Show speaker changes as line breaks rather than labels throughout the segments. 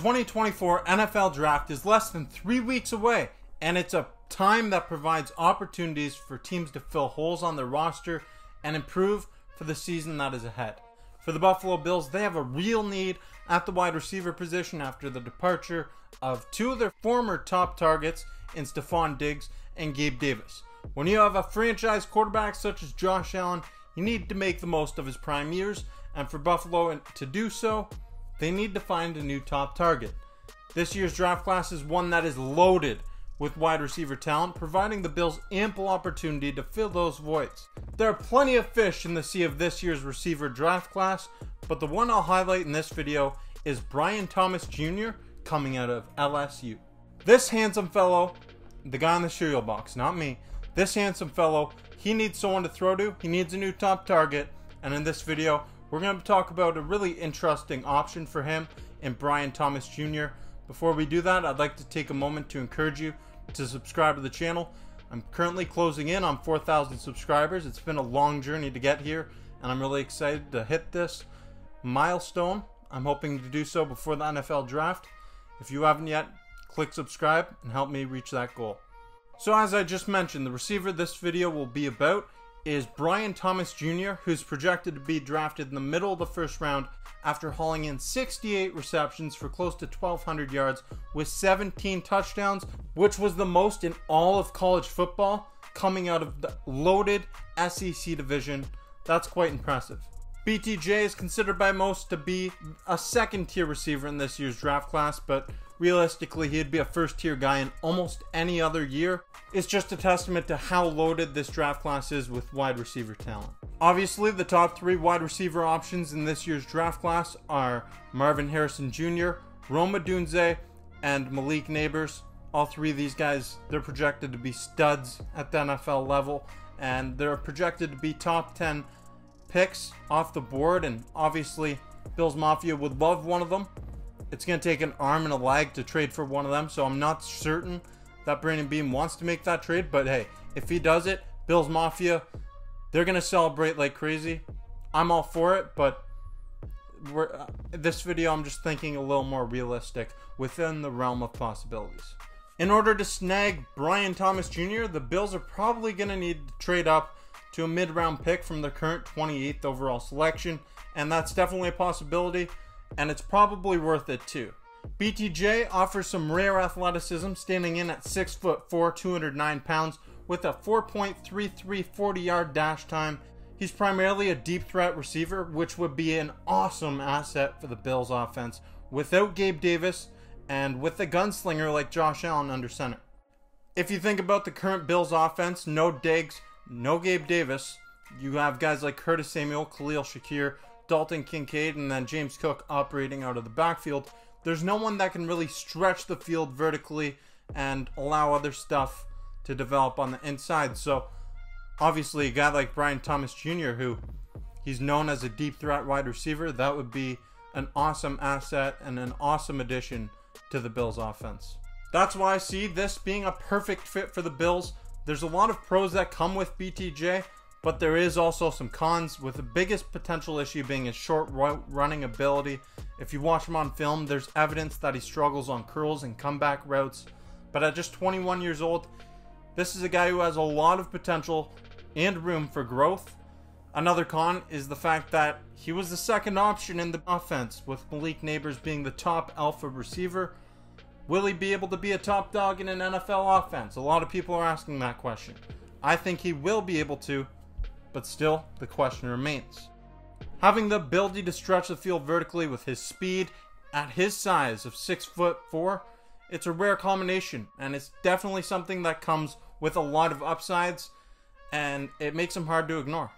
2024 NFL Draft is less than three weeks away, and it's a time that provides opportunities for teams to fill holes on their roster and improve for the season that is ahead. For the Buffalo Bills, they have a real need at the wide receiver position after the departure of two of their former top targets in Stefon Diggs and Gabe Davis. When you have a franchise quarterback such as Josh Allen, you need to make the most of his prime years, and for Buffalo to do so, they need to find a new top target. This year's draft class is one that is loaded with wide receiver talent, providing the Bills ample opportunity to fill those voids. There are plenty of fish in the sea of this year's receiver draft class, but the one I'll highlight in this video is Brian Thomas Jr. coming out of LSU. This handsome fellow, the guy in the cereal box, not me, this handsome fellow, he needs someone to throw to, he needs a new top target, and in this video, we're going to talk about a really interesting option for him in Brian Thomas Jr. Before we do that, I'd like to take a moment to encourage you to subscribe to the channel. I'm currently closing in on 4,000 subscribers. It's been a long journey to get here, and I'm really excited to hit this milestone. I'm hoping to do so before the NFL draft. If you haven't yet, click subscribe and help me reach that goal. So as I just mentioned, the receiver this video will be about is Brian Thomas Jr., who's projected to be drafted in the middle of the first round after hauling in 68 receptions for close to 1,200 yards with 17 touchdowns, which was the most in all of college football coming out of the loaded SEC division. That's quite impressive. BTJ is considered by most to be a second tier receiver in this year's draft class, but realistically, he'd be a first tier guy in almost any other year. It's just a testament to how loaded this draft class is with wide receiver talent. Obviously, the top three wide receiver options in this year's draft class are Marvin Harrison Jr., Rome Odunze, and Malik Nabers. All three of these guys, they're projected to be studs at the NFL level, and they're projected to be top 10 picks off the board. And obviously, Bills Mafia would love one of them. It's going to take an arm and a leg to trade for one of them, so I'm not certain that Brandon Beane wants to make that trade. But hey, if he does it, Bills Mafia, they're going to celebrate like crazy. I'm all for it, but uh, this video, I'm just thinking a little more realistic within the realm of possibilities. In order to snag Brian Thomas Jr., the Bills are probably going to need to trade up to a mid round pick from their current 28th overall selection, and that's definitely a possibility and it's probably worth it too. BTJ offers some rare athleticism, standing in at 6 foot 4, 209 pounds, with a 4.33 40 yard dash time. He's primarily a deep threat receiver, which would be an awesome asset for the Bills offense without Gabe Davis and with a gunslinger like Josh Allen under center. If you think about the current Bills offense, no Diggs, no Gabe Davis, you have guys like Curtis Samuel, Khalil Shakir, Dalton Kincaid and then James Cook operating out of the backfield, there's no one that can really stretch the field vertically and allow other stuff to develop on the inside. So, obviously, a guy like Brian Thomas Jr., who he's known as a deep threat wide receiver, that would be an awesome asset and an awesome addition to the Bills' offense. That's why I see this being a perfect fit for the Bills. There's a lot of pros that come with BTJ, but there is also some cons, with the biggest potential issue being his short running ability. If you watch him on film, there's evidence that he struggles on curls and comeback routes. But at just 21 years old, this is a guy who has a lot of potential and room for growth. Another con is the fact that he was the second option in the offense, with Malik Nabers being the top alpha receiver. Will he be able to be a top dog in an NFL offense? A lot of people are asking that question. I think he will be able to, but still, the question remains. Having the ability to stretch the field vertically with his speed at his size of 6 foot 4, it's a rare combination and it's definitely something that comes with a lot of upsides and it makes him hard to ignore.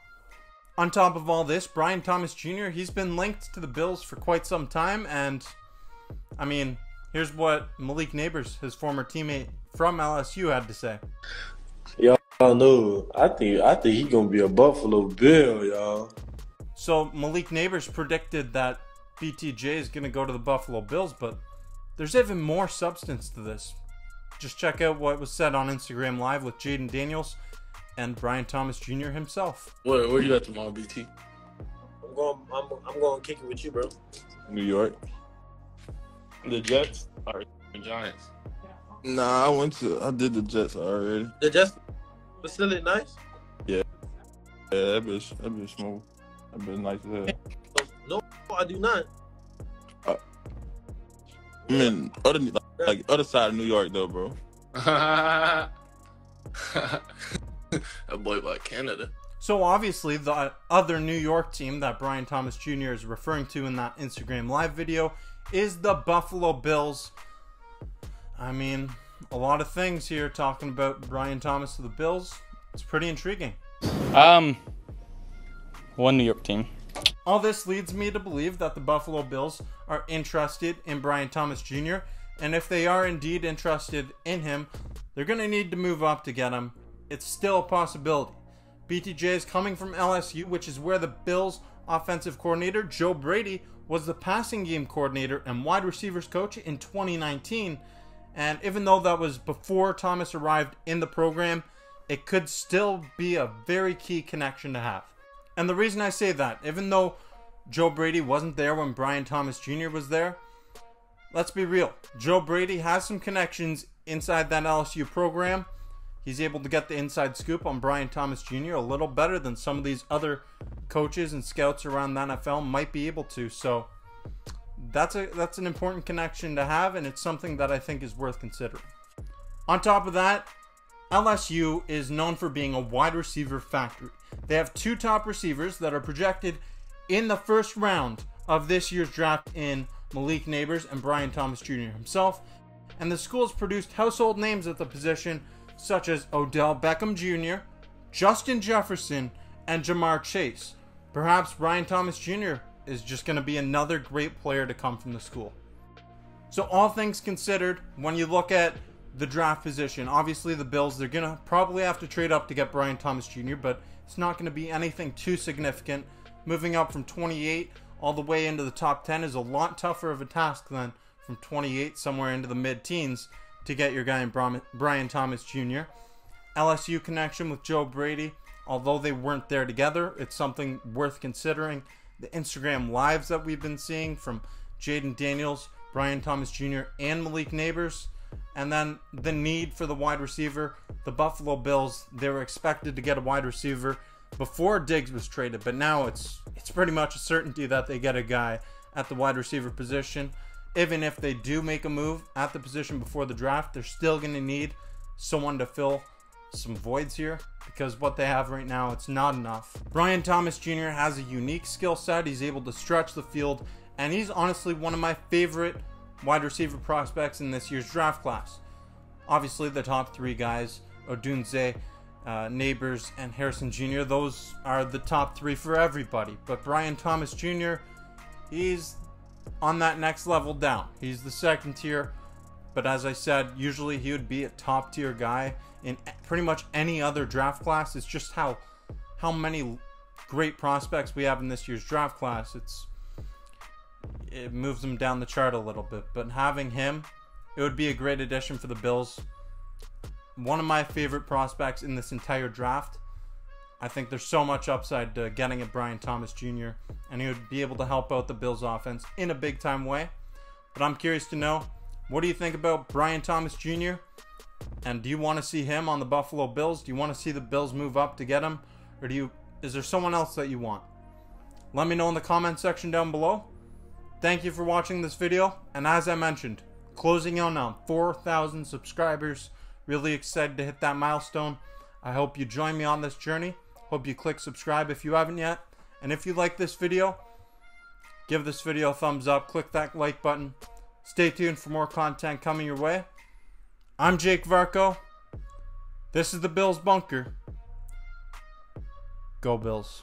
On top of all this, Brian Thomas Jr., he's been linked to the Bills for quite some time and I mean, here's what Malik Nabers, his former teammate from LSU had to say.
I don't know. I think I think he gonna be a Buffalo Bill, y'all.
So Malik Nabers predicted that BTJ is gonna go to the Buffalo Bills, but there's even more substance to this. Just check out what was said on Instagram Live with Jayden Daniels and Brian Thomas Jr. himself.
Where where you at tomorrow, BT?
I'm going. I'm, I'm going to kick it with you, bro.
New York.
The Jets or the Giants?
Nah, I went to. I did the Jets already.
The Jets facility nice.
Yeah, Yeah, that bitch, that bitch smooth. That bitch nice as hell.
No, I do not.
Uh, I mean, other like other side of New York though, bro.
that boy like Canada.
So obviously, the other New York team that Brian Thomas Jr. is referring to in that Instagram live video is the Buffalo Bills. I mean, a lot of things here talking about Brian Thomas to the Bills. It's pretty intriguing.
Um, one New York team.
All this leads me to believe that the Buffalo Bills are interested in Brian Thomas Jr. And if they are indeed interested in him, they're going to need to move up to get him. It's still a possibility. BTJ is coming from LSU, which is where the Bills' offensive coordinator, Joe Brady, was the passing game coordinator and wide receivers coach in 2019. And even though that was before Thomas arrived in the program, it could still be a very key connection to have. And the reason I say that, even though Joe Brady wasn't there when Brian Thomas Jr. was there, let's be real. Joe Brady has some connections inside that LSU program he's able to get the inside scoop on Brian Thomas Jr. a little better than some of these other coaches and scouts around the NFL might be able to. So that's a that's an important connection to have, and it's something that I think is worth considering. On top of that, LSU is known for being a wide receiver factory. They have two top receivers that are projected in the first round of this year's draft in Malik Nabers and Brian Thomas Jr. himself. And the school has produced household names at the position such as Odell Beckham Jr., Justin Jefferson, and Ja'Marr Chase. Perhaps Brian Thomas Jr. is just going to be another great player to come from the school. So, all things considered, when you look at the draft position, obviously the Bills, they're going to probably have to trade up to get Brian Thomas Jr., but it's not going to be anything too significant. Moving up from 28 all the way into the top 10 is a lot tougher of a task than from 28 somewhere into the mid teens to get your guy in Brian Thomas Jr. LSU connection with Joe Brady, although they weren't there together, it's something worth considering. The Instagram lives that we've been seeing from Jayden Daniels, Brian Thomas Jr., and Malik Nabers. And then the need for the wide receiver. The Buffalo Bills, they were expected to get a wide receiver before Diggs was traded, but now it's it's pretty much a certainty that they get a guy at the wide receiver position even if they do make a move at the position before the draft, they're still going to need someone to fill some voids here because what they have right now, it's not enough. Brian Thomas Jr. has a unique skill set. He's able to stretch the field, and he's honestly one of my favorite wide receiver prospects in this year's draft class. Obviously, the top three guys, Odunze, uh, Nabers, and Harrison Jr., those are the top three for everybody. But Brian Thomas Jr., he's on that next level down. He's the second tier, but as I said, usually he would be a top tier guy in pretty much any other draft class. It's just how how many great prospects we have in this year's draft class. It's it moves him down the chart a little bit, but having him, it would be a great addition for the Bills. One of my favorite prospects in this entire draft. I think there's so much upside to getting at Brian Thomas Jr. and he would be able to help out the Bills offense in a big time way. But I'm curious to know what do you think about Brian Thomas Jr. And do you want to see him on the Buffalo Bills? Do you want to see the Bills move up to get him or do you is there someone else that you want? Let me know in the comment section down below. Thank you for watching this video and as I mentioned, closing in on 4,000 subscribers. Really excited to hit that milestone. I hope you join me on this journey. Hope you click subscribe if you haven't yet. And if you like this video, give this video a thumbs up, click that like button. Stay tuned for more content coming your way. I'm Jake Varco. This is the Bills Bunker. Go Bills.